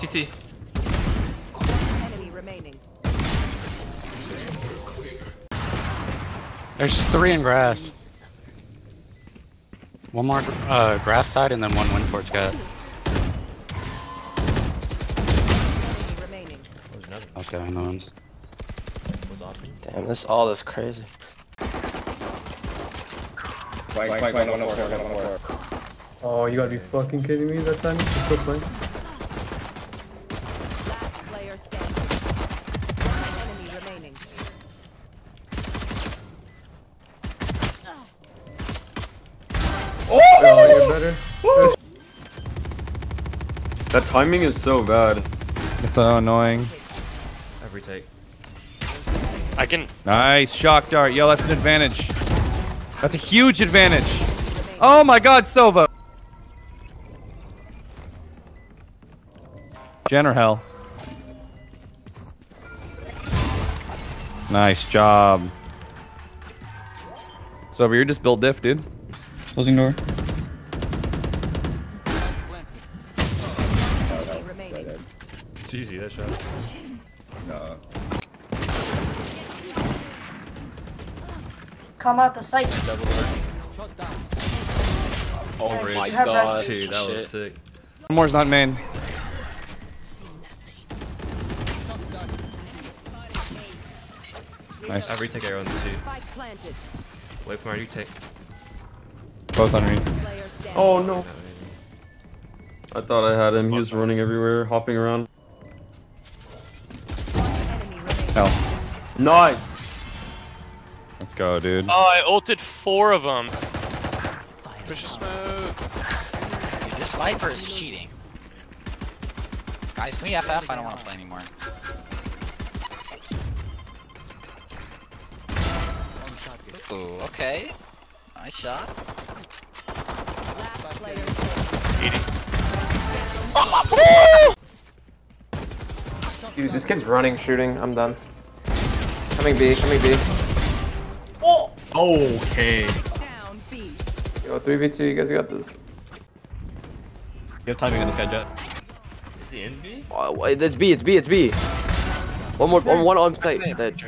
CT. Enemy remaining. There's three in grass. One more uh, grass side and then one wind towards cat. Enemy remaining. There's another. Okay, and then Was open. Damn, this all is crazy. One four, one on four. Oh, you gotta be fucking kidding me that time? Just still playing? Last player standing. One enemy remaining. Oh, you're. That timing is so bad. It's so annoying. Every take. I can. Nice shock dart. Yo, that's an advantage. That's a huge advantage. Oh my god, Sova. Jen or hell? Nice job. Sova, you're just build diff, dude. closing door. Enemy remaining. It's easy, that shot. Uh-uh. Come out the site. Oh my god. Dude, that was sick. One more's not main. Nice. Every take arrow in the two. Wait for my retake. Both underneath. Player. Oh no. I thought I had him. He was running everywhere, hopping around. Hell. Nice. Let's go, dude. Oh, I ulted four of them. Push a smoke. Dude, this Viper is cheating. Guys, can we FF? I don't want to play anymore. Ooh, okay. Nice shot. Dude, this kid's running, shooting. I'm done. Coming B, coming B. Oh! Okay. Down B. Yo, 3v2, you guys got this. You have timing on this guy, Jett. Is he in B? Oh, it's B, it's B, it's B. One more, one, one on site. Dead.